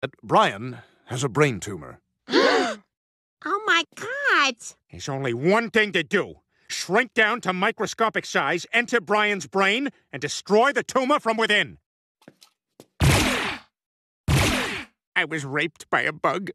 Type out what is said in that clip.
that Brian has a brain tumor. oh my god! There's only one thing to do shrink down to microscopic size, enter Brian's brain, and destroy the tumor from within. I was raped by a bug.